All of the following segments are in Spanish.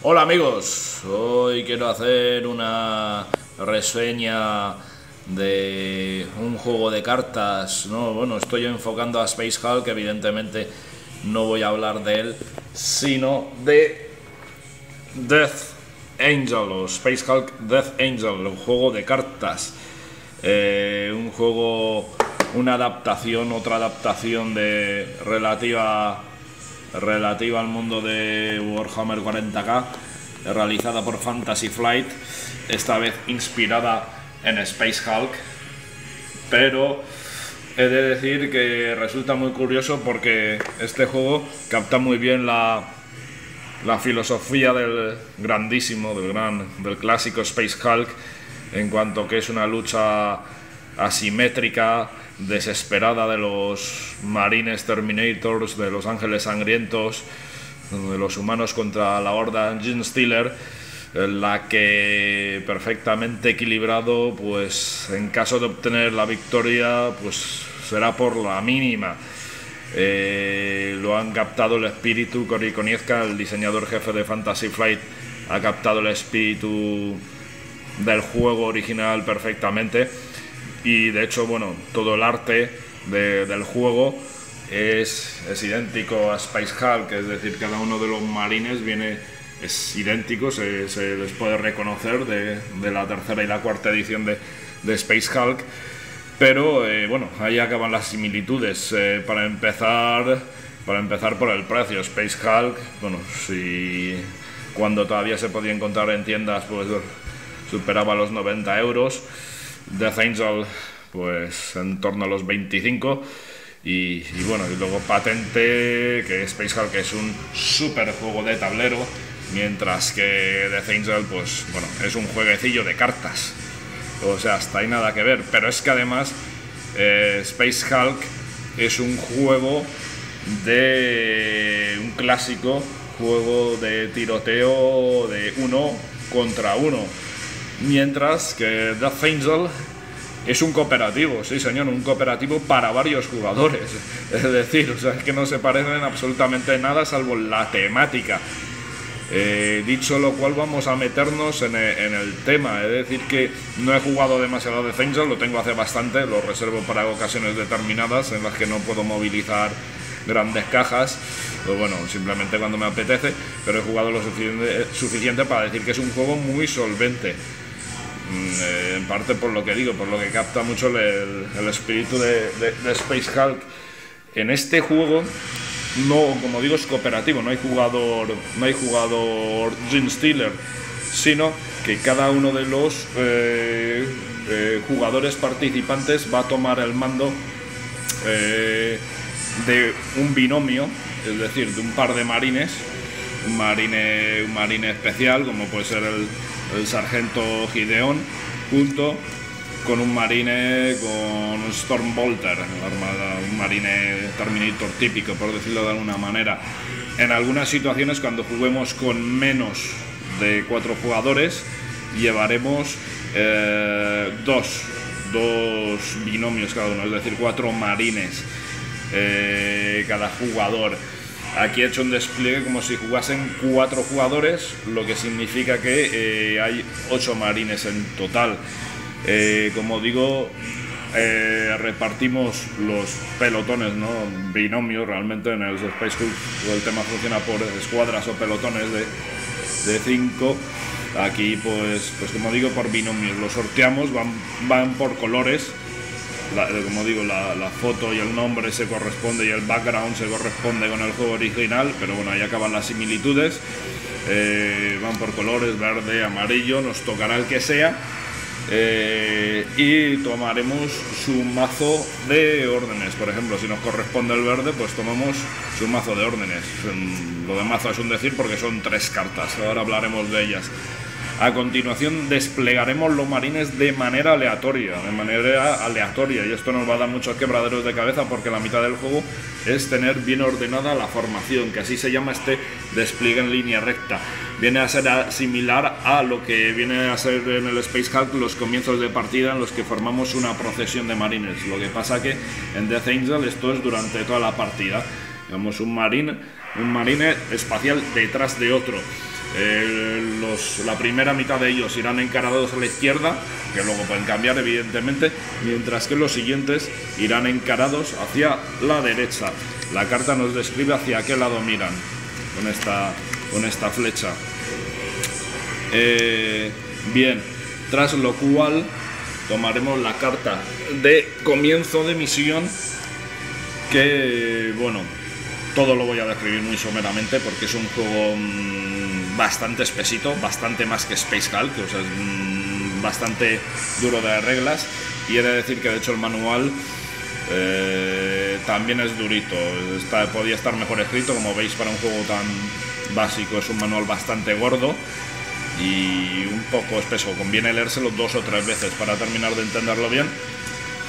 Hola amigos, hoy quiero hacer una reseña de un juego de cartas, no, bueno, estoy enfocando a Space Hulk, evidentemente no voy a hablar de él, sino de Death Angel o Space Hulk Death Angel, un juego de cartas, eh, un juego, una adaptación, otra adaptación de relativa relativa al mundo de Warhammer 40k, realizada por Fantasy Flight, esta vez inspirada en Space Hulk, pero he de decir que resulta muy curioso porque este juego capta muy bien la, la filosofía del grandísimo, del gran, del clásico Space Hulk, en cuanto que es una lucha asimétrica, desesperada de los marines Terminators, de los ángeles sangrientos, de los humanos contra la horda Gene Stealer, la que perfectamente equilibrado, pues en caso de obtener la victoria, pues será por la mínima. Eh, lo han captado el espíritu, Cory Koniezka, el diseñador jefe de Fantasy Flight, ha captado el espíritu del juego original perfectamente y de hecho, bueno, todo el arte del juego es, es, idéntico a Space Hulk, es decir, cada uno de los marines viene, es idéntico, se, se les puede reconocer de, de, la tercera y la cuarta edición de, de Space Hulk, pero eh, bueno, ahí acaban las similitudes. Eh, para empezar, para empezar por el precio, Space Hulk, bueno, si cuando todavía se podía encontrar en tiendas, pues superaba los 90 euros. Death Angel, pues en torno a los 25. Y, bueno, y luego Patente, que Space Hulk es un super juego de tablero, mientras que Death Angel, pues bueno, es un jueguecillo de cartas. O sea, hasta ahí nada que ver. Pero es que además eh, Space Hulk es un juego de un clásico juego de tiroteo de uno contra uno mientras que Death Angel es un cooperativo, sí señor, un cooperativo para varios jugadores. Es decir, o sea, es que no se parecen absolutamente nada salvo la temática. Eh, dicho lo cual, vamos a meternos en el, en el, tema. Es decir, que no he jugado demasiado Death Angel, lo tengo hace bastante, lo reservo para ocasiones determinadas en las que no puedo movilizar grandes cajas, pues bueno, simplemente cuando me apetece, pero he jugado lo suficiente, suficiente para decir que es un juego muy solvente. Eh, en parte por lo que digo, por lo que capta mucho el, el espíritu de, de, de, Space Hulk. En este juego, no, como digo, es cooperativo, no hay jugador, no hay jugador Gene Stealer, sino que cada uno de los eh, eh, jugadores participantes va a tomar el mando eh, de un binomio, es decir, de un par de marines, un marine, un marine especial, como puede ser el, el sargento Gideon, junto con un marine con un Stormbolter, un marine Terminator típico, por decirlo de alguna manera. En algunas situaciones, cuando juguemos con menos de cuatro jugadores, llevaremos eh, dos, dos binomios cada uno, es decir, cuatro marines eh, cada jugador. Aquí he hecho un despliegue como si jugasen cuatro jugadores, lo que significa que eh, hay ocho marines en total. Eh, como digo, eh, repartimos los pelotones, ¿no? binomios realmente en el Space Hulk. El tema funciona por escuadras o pelotones de, de cinco. Aquí, pues, pues como digo, por binomios. Los sorteamos, van, van por colores la, como digo, la, foto y el nombre se corresponde y el background se corresponde con el juego original, pero bueno, ahí acaban las similitudes. Eh, van por colores, verde, amarillo, nos tocará el que sea. Eh, y tomaremos su mazo de órdenes. Por ejemplo, si nos corresponde el verde, pues tomamos su mazo de órdenes. Lo de mazo es un decir porque son tres cartas. Ahora hablaremos de ellas. A continuación desplegaremos los marines de manera aleatoria, de manera aleatoria, y esto nos va a dar muchos quebraderos de cabeza porque la mitad del juego es tener bien ordenada la formación, que así se llama este despliegue en línea recta. Viene a ser similar a lo que viene a ser en el Space Hulk los comienzos de partida en los que formamos una procesión de marines. Lo que pasa que en Death Angel esto es durante toda la partida. Digamos un marine, un marine espacial detrás de otro. Eh, los, la primera mitad de ellos irán encarados a la izquierda, que luego pueden cambiar evidentemente, mientras que los siguientes irán encarados hacia la derecha. La carta nos describe hacia qué lado miran con esta, con esta flecha. Eh, bien, tras lo cual tomaremos la carta de comienzo de misión que, bueno, todo lo voy a describir muy someramente porque es un juego mm, bastante espesito, bastante más que Space Hulk, sea, es bastante duro de reglas y he de decir que de hecho el manual eh, también es durito, Está, podía estar mejor escrito, como veis para un juego tan básico es un manual bastante gordo y un poco espeso. Conviene leérselo dos o tres veces para terminar de entenderlo bien.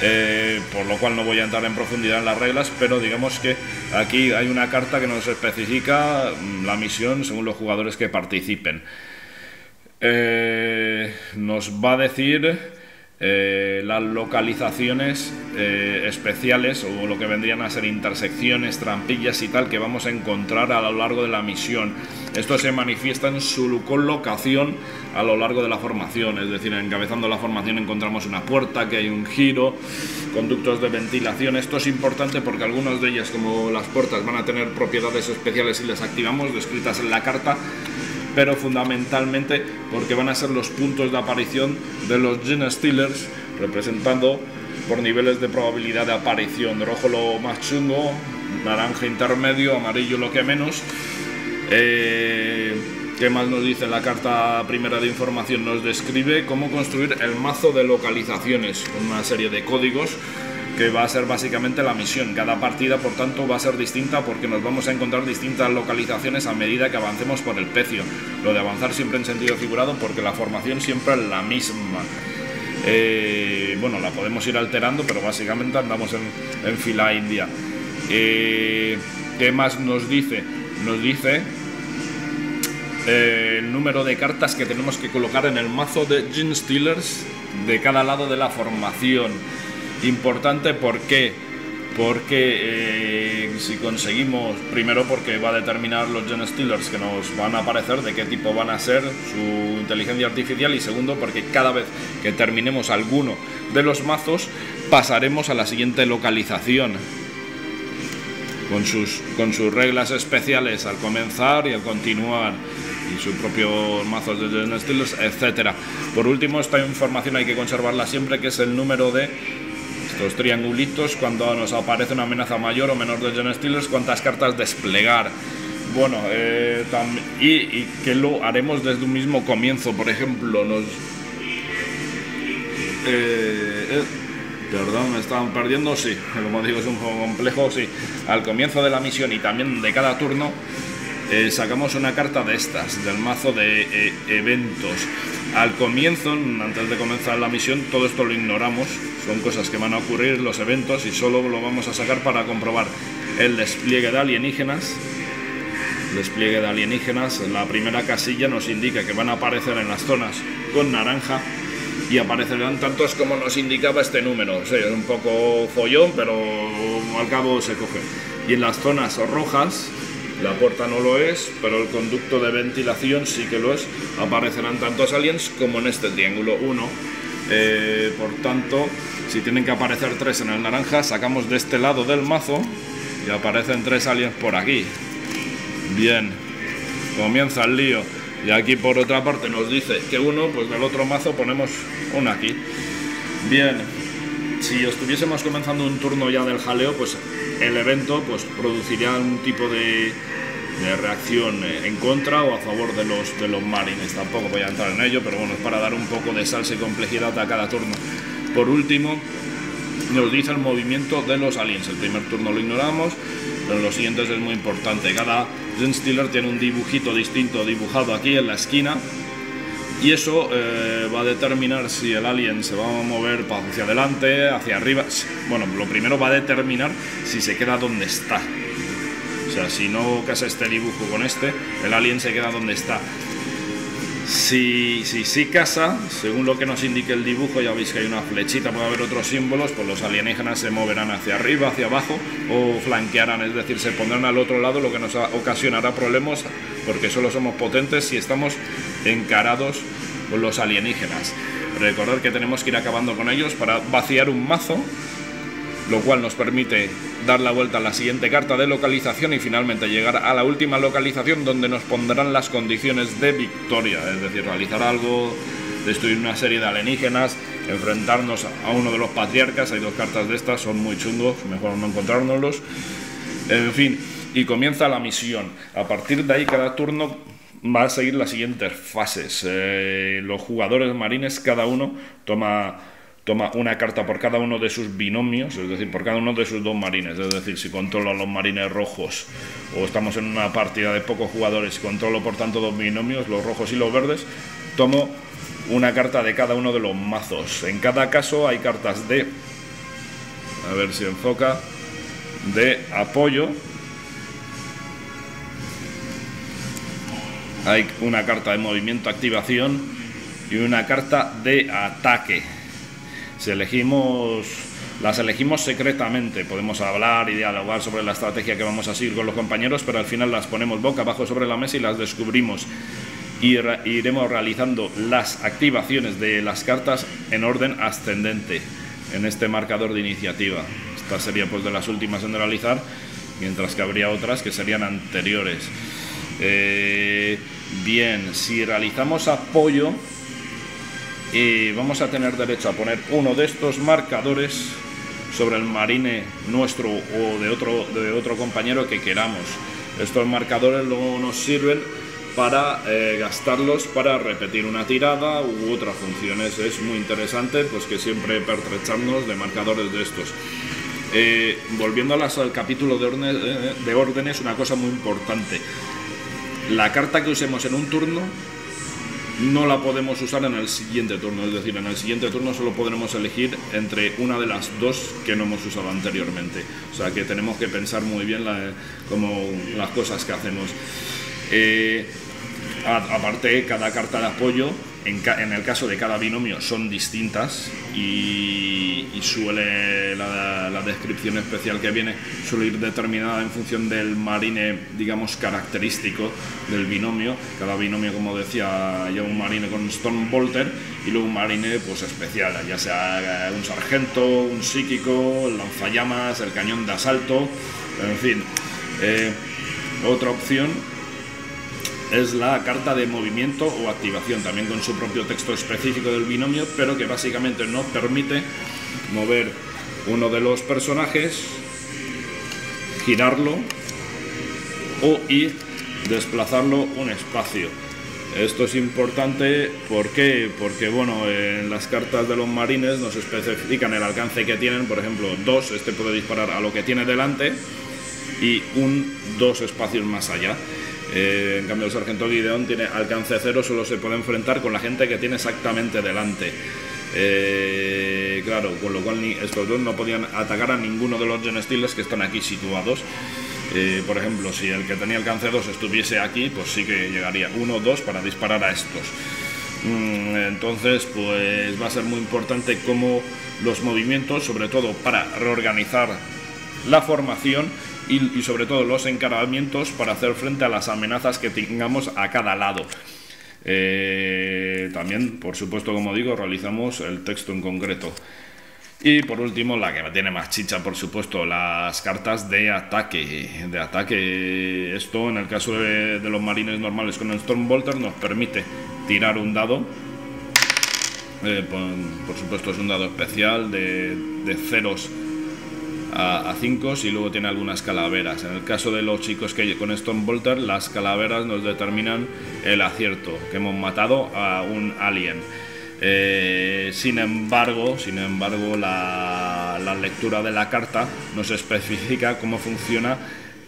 Eh, por lo cual no voy a entrar en profundidad en las reglas, pero digamos que aquí hay una carta que nos especifica mm, la misión según los jugadores que participen. Eh, nos va a decir eh, las localizaciones eh, especiales o lo que vendrían a ser intersecciones, trampillas y tal que vamos a encontrar a lo largo de la misión. Esto se manifiesta en su colocación a lo largo de la formación, es decir, encabezando la formación encontramos una puerta, que hay un giro, conductos de ventilación. Esto es importante porque algunas de ellas, como las puertas, van a tener propiedades especiales si las activamos, descritas en la carta pero fundamentalmente porque van a ser los puntos de aparición de los Gene Stealers, representando por niveles de probabilidad de aparición. Rojo lo más chungo, naranja intermedio, amarillo lo que menos. Eh, ¿Qué más nos dice la carta primera de información? Nos describe cómo construir el mazo de localizaciones, una serie de códigos que va a ser básicamente la misión. Cada partida, por tanto, va a ser distinta porque nos vamos a encontrar distintas localizaciones a medida que avancemos por el pecio. Lo de avanzar siempre en sentido figurado porque la formación siempre es la misma. Eh, bueno, la podemos ir alterando, pero básicamente andamos en, fila india. Eh, ¿Qué más nos dice? Nos dice eh, el número de cartas que tenemos que colocar en el mazo de Gene Stealers de cada lado de la formación. Importante, ¿por qué? Porque eh, si conseguimos, primero porque va a determinar los Gen Stealers que nos van a aparecer, de qué tipo van a ser, su inteligencia artificial, y segundo porque cada vez que terminemos alguno de los mazos, pasaremos a la siguiente localización. Con sus, con sus reglas especiales al comenzar y al continuar y sus propios mazos de Gen Stealers, etc. Por último, esta información hay que conservarla siempre, que es el número de estos triangulitos cuando nos aparece una amenaza mayor o menor de Gen Steelers, cuántas cartas desplegar. Bueno, eh, y, que lo haremos desde un mismo comienzo, por ejemplo, nos... Eh, eh, perdón, me estaban perdiendo, sí, como digo, es un juego complejo, sí. Al comienzo de la misión y también de cada turno, sacamos una carta de estas, del mazo de eventos. Al comienzo, antes de comenzar la misión, todo esto lo ignoramos, son cosas que van a ocurrir los eventos y solo lo vamos a sacar para comprobar el despliegue de alienígenas. despliegue de alienígenas, la primera casilla nos indica que van a aparecer en las zonas con naranja y aparecerán tantos como nos indicaba este número. Es un poco follón, pero al cabo se coge. Y en las zonas rojas la puerta no lo es, pero el conducto de ventilación sí que lo es. Aparecerán tantos aliens como en este triángulo 1. Eh, por tanto, si tienen que aparecer tres en el naranja, sacamos de este lado del mazo y aparecen tres aliens por aquí. Bien, comienza el lío. Y aquí por otra parte nos dice que uno, pues del otro mazo ponemos uno aquí. Bien, si estuviésemos comenzando un turno ya del jaleo, pues el evento pues produciría un tipo de, de reacción en contra o a favor de los, de los marines. Tampoco voy a entrar en ello, pero bueno, es para dar un poco de salsa y complejidad a cada turno. Por último, nos dice el movimiento de los aliens. El primer turno lo ignoramos, pero los siguientes es muy importante. Cada Gen Stealer tiene un dibujito distinto dibujado aquí en la esquina. Y eso eh, va a determinar si el alien se va a mover hacia adelante, hacia arriba. Bueno, lo primero va a determinar si se queda donde está. O sea, si no casa este dibujo con este, el alien se queda donde está. Si sí si, casa, según lo que nos indique el dibujo, ya veis que hay una flechita, puede haber otros símbolos, pues los alienígenas se moverán hacia arriba, hacia abajo o flanquearán, es decir, se pondrán al otro lado, lo que nos ocasionará problemas porque solo somos potentes si estamos encarados con los alienígenas. Recordad que tenemos que ir acabando con ellos para vaciar un mazo, lo cual nos permite dar la vuelta a la siguiente carta de localización y finalmente llegar a la última localización donde nos pondrán las condiciones de victoria, es decir, realizar algo, destruir una serie de alienígenas, enfrentarnos a uno de los patriarcas, hay dos cartas de estas, son muy chungos, mejor no encontrárnoslos. En fin, y comienza la misión. A partir de ahí, cada turno va a seguir las siguientes fases. Eh, los jugadores marines, cada uno toma, toma una carta por cada uno de sus binomios, es decir, por cada uno de sus dos marines. Es decir, si controlo a los marines rojos o estamos en una partida de pocos jugadores y controlo por tanto dos binomios, los rojos y los verdes, tomo una carta de cada uno de los mazos. En cada caso hay cartas de... A ver si enfoca de apoyo. Hay una carta de movimiento activación y una carta de ataque. Si elegimos las elegimos secretamente, podemos hablar y dialogar sobre la estrategia que vamos a seguir con los compañeros, pero al final las ponemos boca abajo sobre la mesa y las descubrimos. Y iremos realizando las activaciones de las cartas en orden ascendente en este marcador de iniciativa. Esta sería pues de las últimas en realizar, mientras que habría otras que serían anteriores. Eh, bien, si realizamos apoyo, eh, vamos a tener derecho a poner uno de estos marcadores sobre el marine nuestro o de otro, de otro compañero que queramos. Estos marcadores luego nos sirven para eh, gastarlos para repetir una tirada u otras funciones. Es muy interesante pues que siempre pertrecharnos de marcadores de estos. Eh, volviendo al capítulo de, orden, de órdenes, una cosa muy importante. La carta que usemos en un turno no la podemos usar en el siguiente turno, es decir, en el siguiente turno solo podremos elegir entre una de las dos que no hemos usado anteriormente. O sea que tenemos que pensar muy bien como las cosas que hacemos. Eh, aparte, cada carta de apoyo, en, el caso de cada binomio, son distintas y, suele la, descripción especial que viene suele ir determinada en función del marine, digamos, característico del binomio. Cada binomio, como decía, lleva un marine con Stormbolter y luego un marine pues especial, ya sea un sargento, un psíquico, el lanzallamas, el cañón de asalto, en fin. Eh, otra opción es la carta de movimiento o activación, también con su propio texto específico del binomio, pero que básicamente nos permite mover uno de los personajes, girarlo o ir desplazarlo un espacio. Esto es importante porque, porque bueno, en las cartas de los marines nos especifican el alcance que tienen, por ejemplo, dos, este puede disparar a lo que tiene delante y un dos espacios más allá. Eh, en cambio, el sargento Gideon tiene alcance cero, solo se puede enfrentar con la gente que tiene exactamente delante. Eh, claro, con lo cual estos dos no podían atacar a ninguno de los Gen que están aquí situados. Eh, por ejemplo, si el que tenía alcance 2 estuviese aquí, pues sí que llegaría 1 o 2 para disparar a estos. Mm, entonces, pues va a ser muy importante cómo los movimientos, sobre todo para reorganizar la formación, y, sobre todo los encaramientos para hacer frente a las amenazas que tengamos a cada lado. Eh, también, por supuesto, como digo, realizamos el texto en concreto. Y por último, la que tiene más chicha, por supuesto, las cartas de ataque. De ataque, esto en el caso de, los marines normales con el Stormbolter nos permite tirar un dado. Eh, por, supuesto, es un dado especial de, de ceros a 5 y luego tiene algunas calaveras. En el caso de los chicos que con Stormbolter, las calaveras nos determinan el acierto, que hemos matado a un alien. Eh, sin embargo, sin embargo la, lectura de la carta nos especifica cómo funciona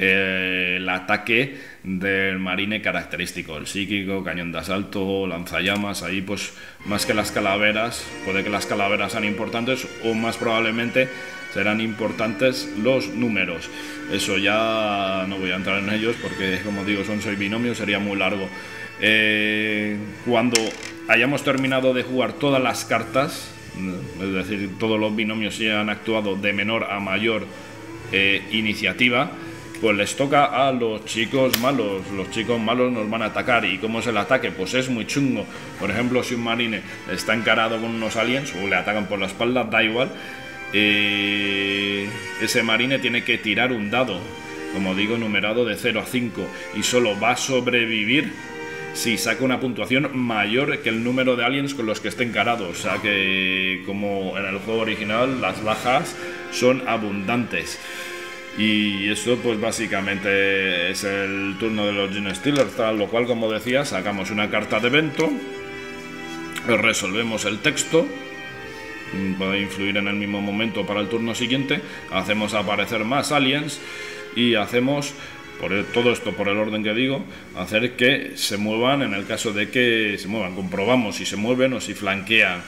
el ataque del marine característico, el psíquico, cañón de asalto, lanzallamas, ahí pues más que las calaveras, puede que las calaveras sean importantes o más probablemente serán importantes los números. Eso ya no voy a entrar en ellos porque, como digo, son seis binomios, sería muy largo. Eh, cuando hayamos terminado de jugar todas las cartas, es decir, todos los binomios se han actuado de menor a mayor eh, iniciativa, pues les toca a los chicos malos. Los chicos malos nos van a atacar. ¿Y cómo es el ataque? Pues es muy chungo. Por ejemplo, si un marine está encarado con unos aliens o le atacan por la espalda, da igual. Ese marine tiene que tirar un dado, como digo, numerado de 0 a 5 y solo va a sobrevivir si saca una puntuación mayor que el número de aliens con los que esté encarado. O sea que, como en el juego original, las bajas son abundantes. Y eso pues básicamente es el turno de los Gene Steelers, tal lo cual como decía sacamos una carta de evento, resolvemos el texto, mm, puede influir en el mismo momento para el turno siguiente, hacemos aparecer más aliens y hacemos por todo esto por el orden que digo, hacer que se muevan en el caso de que se muevan, comprobamos si se mueven o si flanquean.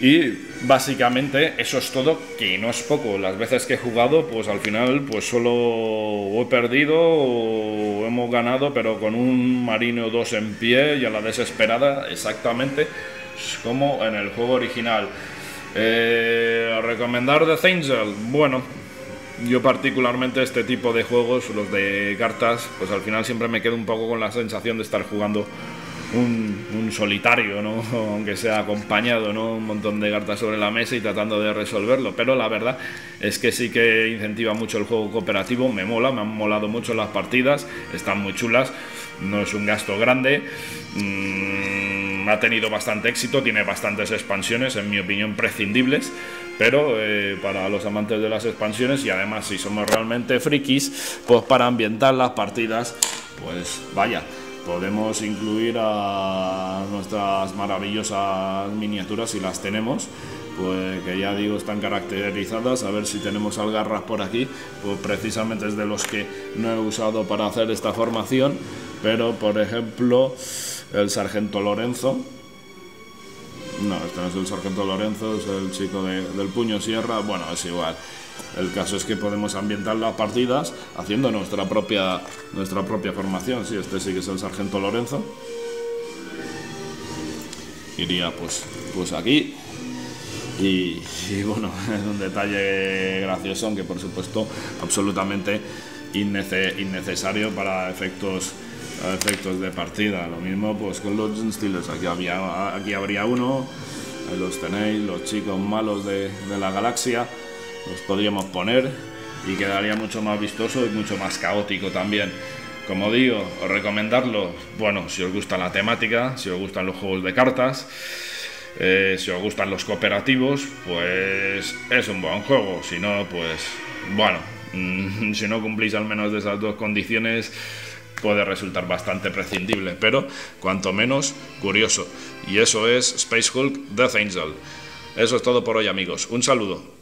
Y básicamente eso es todo, que no es poco. Las veces que he jugado, pues al final pues solo he perdido o hemos ganado, pero con un marino o dos en pie y a la desesperada, exactamente como en el juego original. Eh, ¿Recomendar The Angel? Bueno, yo particularmente este tipo de juegos, los de cartas, pues al final siempre me quedo un poco con la sensación de estar jugando un, solitario, ¿no? aunque sea acompañado, ¿no? un montón de cartas sobre la mesa y tratando de resolverlo. Pero la verdad es que sí que incentiva mucho el juego cooperativo, me mola, me han molado mucho las partidas, están muy chulas, no es un gasto grande. Mm, ha tenido bastante éxito, tiene bastantes expansiones, en mi opinión prescindibles, pero eh, para los amantes de las expansiones y además si somos realmente frikis, pues para ambientar las partidas, pues vaya, podemos incluir a nuestras maravillosas miniaturas si las tenemos pues que ya digo están caracterizadas a ver si tenemos algarras por aquí pues precisamente es de los que no he usado para hacer esta formación pero por ejemplo el sargento Lorenzo no, este no es el sargento Lorenzo, es el chico del puño sierra, bueno, es igual. El caso es que podemos ambientar las partidas haciendo nuestra propia, nuestra propia formación. Sí, este sí que es el sargento Lorenzo. Iría pues, pues aquí. Y, bueno, es un detalle gracioso, aunque por supuesto absolutamente innecesario para efectos efectos de partida. Lo mismo pues con los Steelers, aquí, había, aquí habría uno, ahí los tenéis, los chicos malos de, de la galaxia los podríamos poner y quedaría mucho más vistoso y mucho más caótico también. Como digo, os recomendarlo, bueno, si os gusta la temática, si os gustan los juegos de cartas, eh, si os gustan los cooperativos, pues es un buen juego. Si no, pues bueno, si no cumplís al menos de esas dos condiciones, puede resultar bastante prescindible, pero cuanto menos curioso. Y eso es Space Hulk Death Angel. Eso es todo por hoy amigos. Un saludo.